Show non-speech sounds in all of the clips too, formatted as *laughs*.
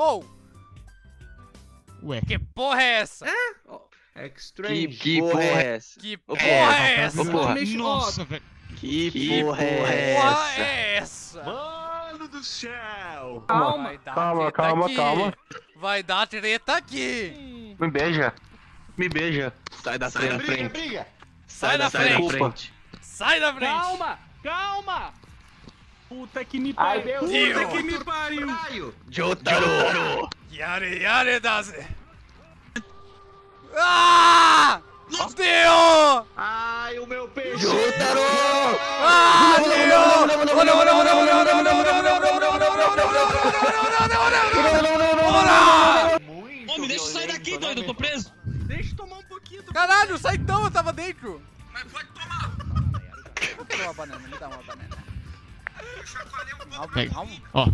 Ou, Ué. que porra é essa? Que, Extreme. que porra é essa? Que porra porra, é essa? porra. Nossa, velho. Que, porra, é porra essa? é essa? Mano do céu! Calma, Vai dar calma, calma, aqui. calma. Vai dar treta aqui. Me beija. Me beija. Sai da Briga, frente. briga, briga! Sai da sai frente. frente. Sai da frente. Calma, calma! Puta que me Ai, pariu! Deus. Puta que me pariu! Jotaro! Yare yare daze. Ah! Deu! Ai, o meu peixe! Jotaro! Ah, deu! Oh, não, não, não, não, não, não, não, não, não, não, não, não, não, não, não, Muito Ô, me deixa sair violento, daqui, né, doido, eu tô meu? preso. Deixa eu tomar um pouquinho do... Caralho, sai então, eu tava dentro. Mas pode tomar. Eu quero uma banana, me dá uma banana. Ó.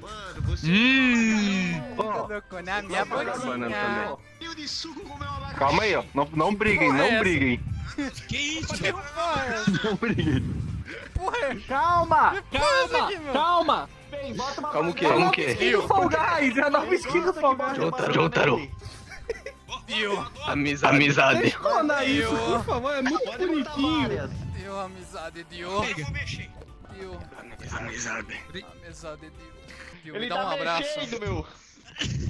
Mano, você. Hum. calma na minha tá boquinha. Né, calma aí, ó. Não, não briguem, não briguem. Que isso, Não briguem. Porra. Calma! Calma! Calma! Calma o que? Calma o calma É calma Guys! É a nova skin do Fall calma Jotaro! Amizade! Amizade! calma isso, por favor, é muito bonitinho! Deu amizade, Diogo! Deu, Amizade. amizade, deu. Deu, me Ele dá um tá abraço. mexendo, meu.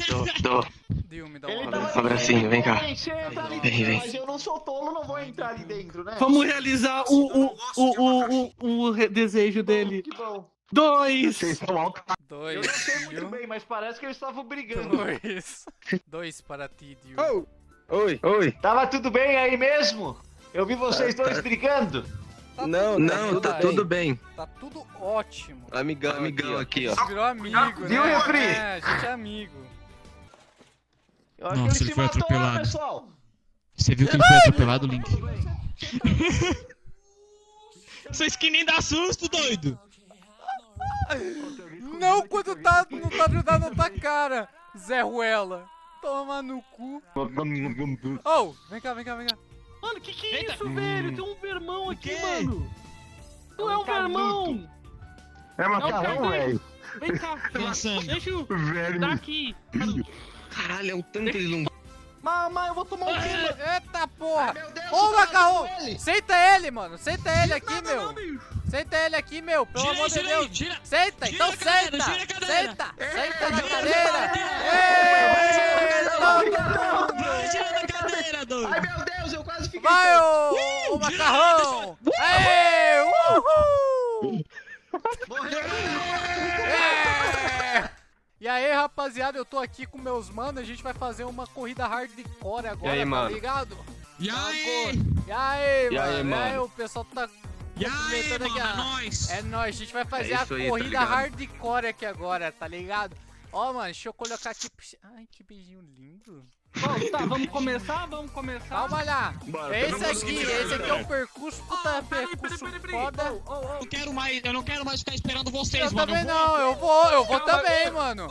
Dou, dou. Deu, me dá um tava abraço. Abracinho, vem cá. Ali Vem, vem. Mas eu não sou tolo, não vou entrar ali dentro, né? Vamos realizar o, o, o, o, o, desejo dele. Que bom. Dois! Vocês estão alto. Eu Dois, não sei muito Dio. bem, mas parece que eles estavam brigando. Dois. Dois para ti, Dio. Oi. Oi. Tava tudo bem aí mesmo? Eu vi vocês dois brigando. Tá Não, tudo não, bem, tá tudo bem. Tá tudo ótimo. Amigão, amigão aqui, ó. A gente virou amigo, Viu, né? refri? É, a gente é amigo. Eu acho Nossa, que ele ele se foi matou lá, atropelado. pessoal. Você viu que ele foi atropelado, Link? Essa *laughs* skin nem dá susto, doido. Não quando tá, não tá ajudando na tua cara, Zé Ruela. Toma no cu. Oh, vem cá, vem cá, vem cá. Que que é Eita. isso, velho? Tem um vermão aqui, mano! Não é um vermão! É macarrão, velho. Vem cá, Pensando. deixa eu Verme. dar aqui. Caralho, é um tanto de lum. Mamãe, eu vou tomar um quilo. Eita porra. Meu Deus, Ô, tá macarrão. ele? Senta ele, mano. Senta ele aqui, meu. Senta ele aqui, meu. Pelo Tira amor de Deus. aí, tira. Senta, tira então a cadeira, senta. cadeira. Senta, senta na cadeira. Vai, ô, ô macarrão. Aê, uhul. É. E aí, rapaziada, eu tô aqui com meus manos, a gente vai fazer uma corrida hardcore agora, aí, tá mano? ligado? E aí? E aí, E mano? aí, E aí, mano? o pessoal tá E aí, cumprimentando aqui, mano? É nóis. É nóis, a gente vai fazer É a aí, tá corrida ligado? hardcore aqui agora, tá ligado? Ó, mano, deixa eu colocar aqui. Ai, que beijinho lindo. Bom, tá, vamos começar? Vamos começar? Calma lá. Bora, Esse aqui, se esse aqui é o percurso, puta Peraí, peraí, percurso peraí, peraí. foda. Ô, ô, ô. Eu não quero mais, eu não quero mais ficar esperando vocês, Eu mano. também vou- não, eu vou, eu vou Calma também, aí. mano.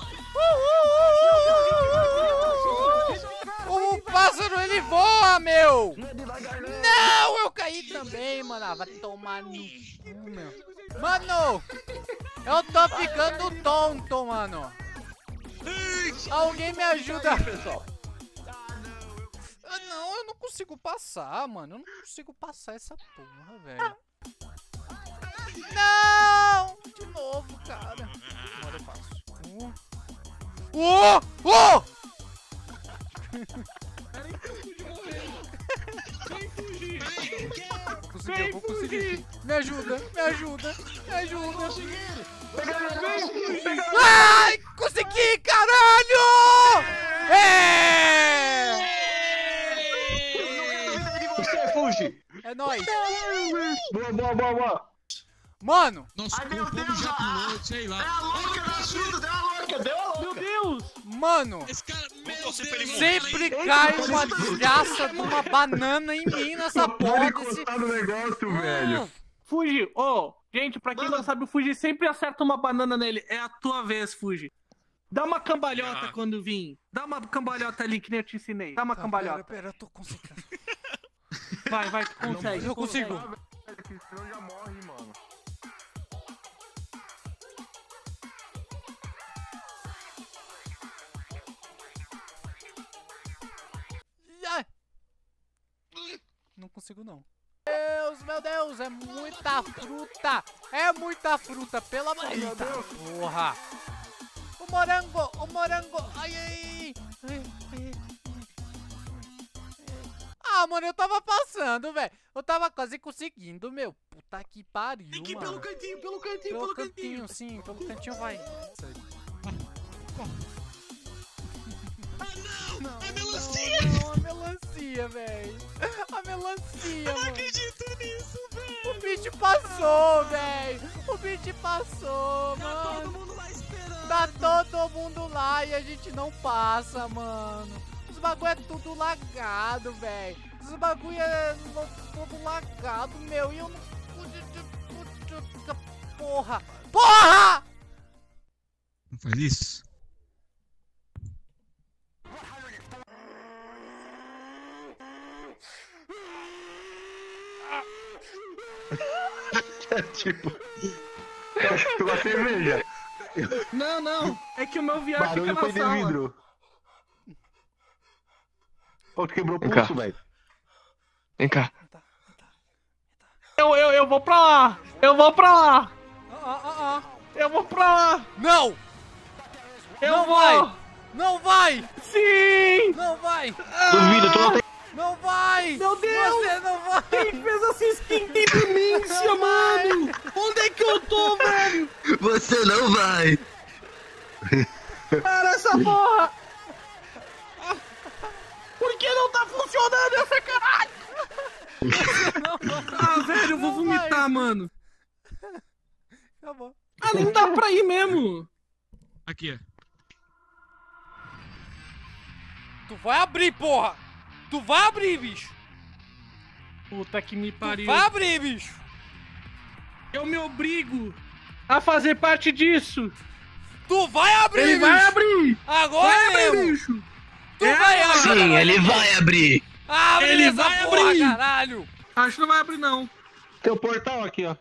O pássaro ele voa, meu! Não, eu caí também, mano. Ah, vai tomar no cu, meu. Mano, eu tô ficando tonto, mano. Alguém me ajuda. pessoal. Ah, não, eu não consigo passar, mano. Eu não consigo passar essa porra, velho. Não! De novo, cara. Agora eu passo. Uh. Oh! Oh! Consegui, eu vou conseguir. Me ajuda, me ajuda, me ajuda. Ai, consegui, caralho! É! Você, Fuji. É nóis. Boa, boa, boa, boa. Mano, Nossa, Ai, meu Deus, já ah. pulou, sei lá. a louca no ajuda, deu a louca, deu a Meu louca. Deus! mano, Esse cara, sempre cai uma desgraça de uma banana em mim nessa porra desse... no negócio, velho. Fuji, ô, gente, pra quem não sabe, o Fuji sempre acerta uma banana nele. É a tua vez, Fuji. Dá uma cambalhota Ah. quando vir. Dá uma cambalhota ali que nem eu te ensinei. Dá uma Tá, cambalhota. Pera, pera, eu tô concentrado. *laughs* Vai, vai, tu consegue. Eu tu consegue. consigo. Senão já morre, mano. Consigo não. Deus, meu Deus, é muita fruta. É muita fruta, pelo amor de Deus. Porra. O morango, o morango. Ai, ai, ai, ai. Ah, mano, eu tava passando, velho. Eu tava quase conseguindo, meu. Puta que pariu, Tem que ir mano. pelo cantinho, pelo cantinho, Pelo pelo cantinho. cantinho, sim, pelo cantinho vai. Isso aí. Não, É melancia! Não, não, a melancia, velho. Melancia, mano. acredito nisso, velho! O bicho passou, velho. O bicho passou, Tá todo mano. mundo lá esperando. Tá todo mundo lá e a gente não passa, mano. Os bagulho é tudo lagado, velho. Os bagulho é todo lagado, meu. E eu não. Porra! Porra! Não faz isso? Tipo, *laughs* de cerveja? Não, não. É que o meu VR fica Barulho na foi de sala. vidro. Pô, tu quebrou o Vem cá. pulso, velho. vem cá. Eu, eu, eu vou pra lá. Eu vou pra lá. Ah, ah, ah, ah. Eu vou pra lá. Não! Eu Não vou. vai. Não vai! Sim. Não vai! Duvido, tu não tem. Não vai! Meu Deus. Você não vai! Quem fez essa skin tem demência, mano? Onde é que eu tô, velho? Você não vai! Para essa porra! Por que não tá funcionando essa caralho? Ah, velho, eu vou vomitar, vai. mano. Acabou. Ah, nem dá pra ir mesmo. Aqui, ó. Tu vai abrir, porra! Tu vai abrir, bicho! Puta que me Tu pariu. vai abrir, bicho! Eu me obrigo a fazer parte disso. Tu vai abrir, Ele bicho! vai abrir. Agora Vai abrir, bicho. Tu É vai agora. abrir! Sim, ele vai abrir! Abre Ele essa vai porra, abrir. caralho! Acho que não vai abrir, não. Tem o portal aqui, ó.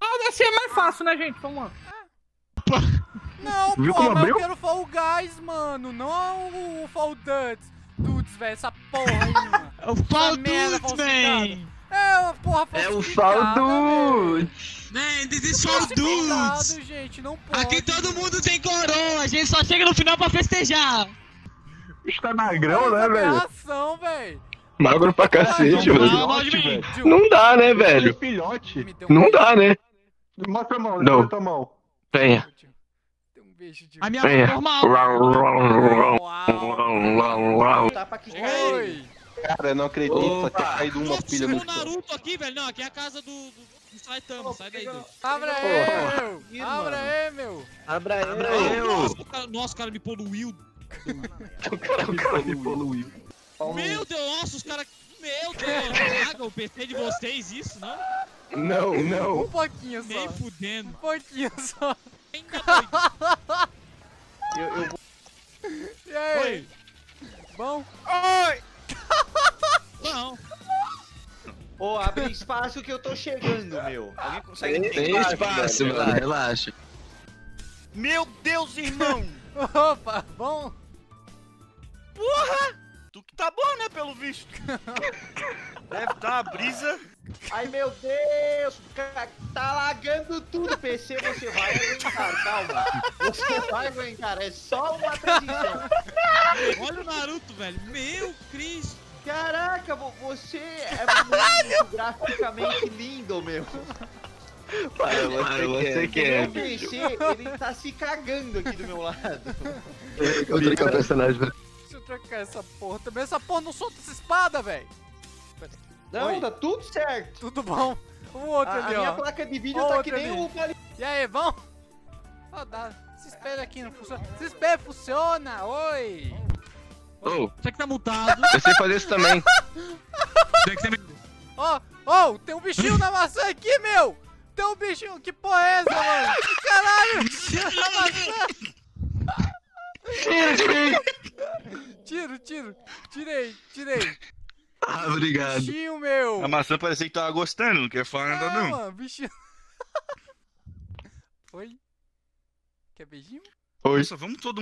Ah, deve ser mais fácil, né, gente? Vamos lá. Não, Viu porra, como mas eu quero Fall Guys, mano! Não o Fall Dudes! Dudes, velho, essa porra aí, mano! É *laughs* o merda dudes, falsificada. É uma porra É o saldo! Man, this is for dudes! Gente, não pode. Aqui todo mundo tem coroa, a gente só chega no final pra festejar! O bicho tá magrão, né, velho? aberração, velho! Magro pra cacete, Não, velho. não, dá, né, velho? filhote. Não dá, né? Mostra a mão, Não. mostra a mão. Um beijo, Gil. A minha Venha. normal! Uau. Tá pra que Oi! Cara, eu não acredito, só tinha caído uma pilha no o chão. Naruto aqui, velho. Não, aqui é a casa do, do, do Saitama, sai daí. Deus. Abre aí, meu! Mano. aí, meu! Abra eu. Nossa, o cara, nossa, o cara me poluiu. O cara, o cara me poluiu. Meu Deus, nossa, os caras... Meu Deus, paga o PC de vocês isso, não? Não, não. Um pouquinho Nem só. fudendo. Um pouquinho só. Ainda doido. Eu, eu E aí? Oi. Bom? Não. Ô, abre espaço que eu tô chegando, meu. Alguém consegue Tem espaço, mano, relaxa. Meu Deus, irmão! *laughs* Opa, bom? tu que tá bom, né, pelo visto. Deve dar uma brisa. Ai, meu Deus! Tá lagando tudo, PC. Você vai aguentar, calma. Você vai aguentar, é só uma transição. Olha o Naruto, velho. Meu Cristo. Caraca, vo- você é *laughs* muito graficamente lindo, meu. Para você, você que é, Meu PC, ele tá se cagando aqui do meu lado. Eu trocar o personagem, velho. Deixa eu trocar essa porra também. Essa porra não solta essa espada, velho. Não, Oi. tá tudo certo. Tudo bom? O outro A, a ali, minha ó. placa de vídeo Ó, tá que nem ali. o Pali- E aí, vão? Ó, dá. Se espera aqui, não funciona. Se espera, funciona. Oi. Ô, Você que tá multado. eu sei fazer isso também. *laughs* Você que me- Ó, ó, tem um bichinho na maçã aqui, meu. Tem um bichinho. Que porra é essa, mano? Caralho. Na maçã. Tira, tira. Tiro, tiro. Tirei, tirei. Ah, obrigado. Bichinho, meu. A maçã parecia que tava gostando, não quer falar nada Ah, não. mano, bichinho. *laughs* Oi? Quer beijinho? Oi. Nossa, vamos todo